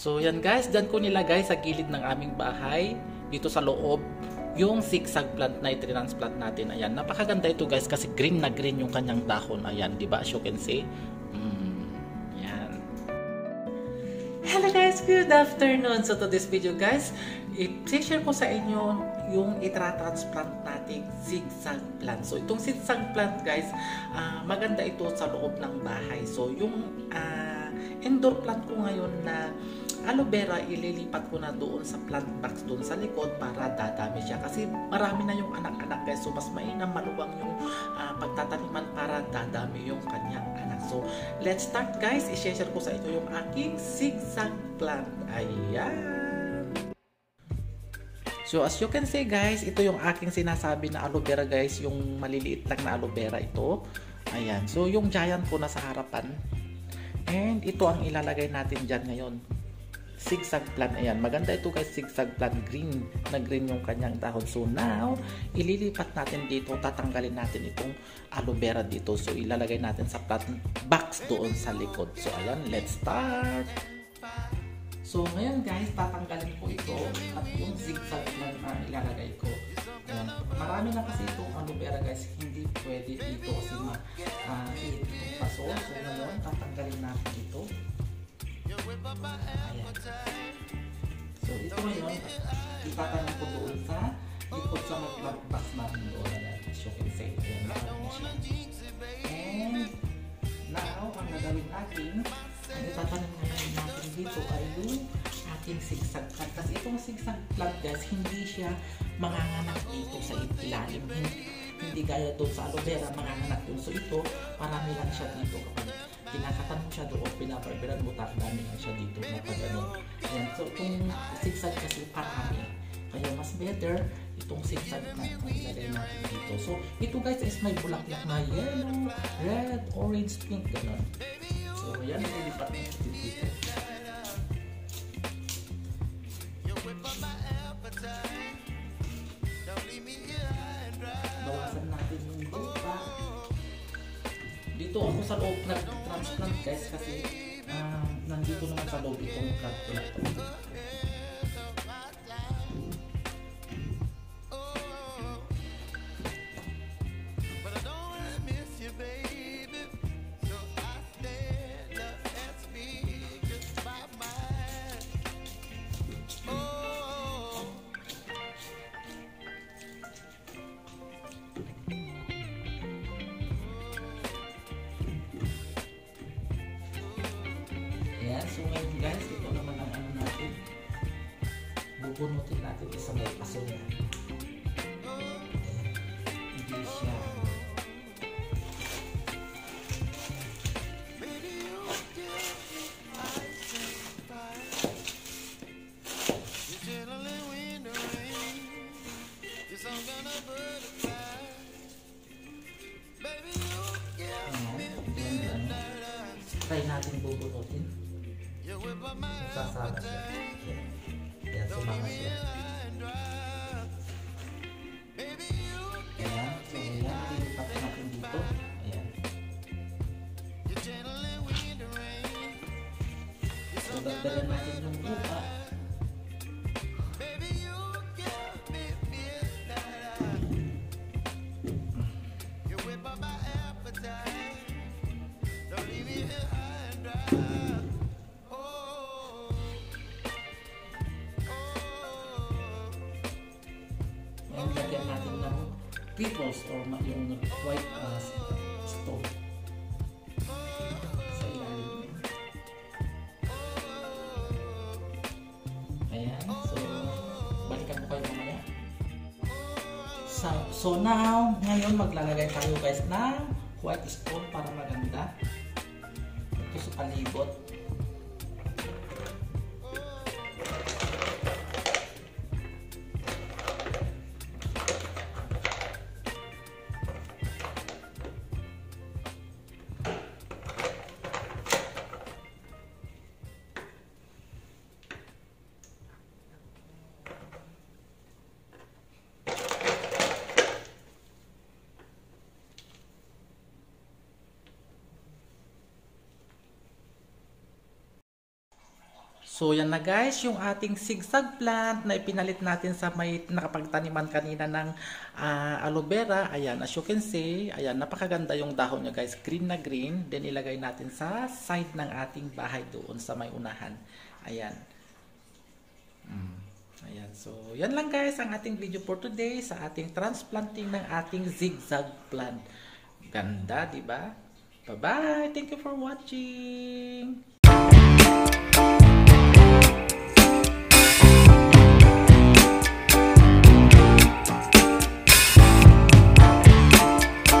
dyan guys, dyan ko nilagay sa gilid ng aming bahay, dito sa loob, yung zigzag plant na i-transplant natin. Ayan, napakaganda ito guys kasi green na green yung kanyang dahon. Ayan, di ba? As you can see. Mm, yan. Hello guys, good afternoon. So to this video guys, i-share ko sa inyo yung itra-transplant nating zigzag plant. So itong zigzag plant guys, uh, maganda ito sa loob ng bahay. So yung uh, indoor plant ko ngayon na aloe vera, ililipat ko na doon sa plant box doon sa likod para dadami siya. Kasi marami na yung anak-anak guys. So, mas mainam maluwang yung uh, pagtataniman para dadami yung kanyang anak. So, let's start guys. I-share ko sa inyo yung aking zigzag plant. Ayan. So, as you can see guys, ito yung aking sinasabi na aloe vera guys. Yung maliliit lang na aloe vera ito. Ayan. So, yung giant ko nasa harapan. And ito ang ilalagay natin dyan ngayon zigzag plant. Ayan, maganda ito guys, zigzag plant. Green na green yung kanyang dahon. So now, ililipat natin dito, tatanggalin natin itong aloe vera dito. So ilalagay natin sa plant box doon sa likod. So ayan, let's start! So ngayon guys, tatanggalin ko ito at yung zigzag plant na ilalagay ko. Ayan. Marami na kasi itong aloe vera guys, hindi pwede dito kasi ma uh, itong paso. So ngayon, tatanggalin ito. Ayan. So, ito ngayon, itatanong ko doon sa likod sa magbox natin doon. As you can see, ayan, nakalala siya. And, now, ang nagawin natin, ang itatanong natin natin dito ay yung ating zigzag plant. Kasi itong zigzag plant guys, hindi siya manganganak dito sa ilalim. Hindi, hindi gaya doon sa aloe vera, manganganak doon. So, ito, marami lang siya dito kapag kinakatan mo siya doon, pinaparbiran mo, dami lang siya dito na pag ano. Ayan. So, itong zigzag kasi parami. Kaya mas better itong zigzag na ilagay natin dito. So, ito guys is may bulaklak na yellow, red, orange, pink, gano'n. So, yan, nililipat natin dito. Bawasan natin yung lupa. Dito ako sa loob nag-transplant guys kasi uh, nandito naman sa loob itong plant ko na ito. Bubunutin natin isa may paso niya. Hindi siya. Ayan, try natin bubunutin. Sasama siya. Ayan. Ayan, sumama siya. Ayan, so ayan, lilipat natin dito. Ayan. So, dagdagan natin pickles or yung white uh, stone. Sa ilalim. Ayan, so balikan ko kayo mamaya. So, so now, ngayon maglalagay tayo guys ng white stone para maganda. Ito sa palibot. So yan na guys, yung ating zigzag plant na ipinalit natin sa may nakapagtaniman kanina ng uh, aloe vera. Ayan, as you can see, ayan, napakaganda yung dahon niya guys. Green na green. Then ilagay natin sa side ng ating bahay doon sa may unahan. Ayan. Mm. Ayan, so yan lang guys ang ating video for today sa ating transplanting ng ating zigzag plant. Ganda, di ba? Bye-bye! Thank you for watching!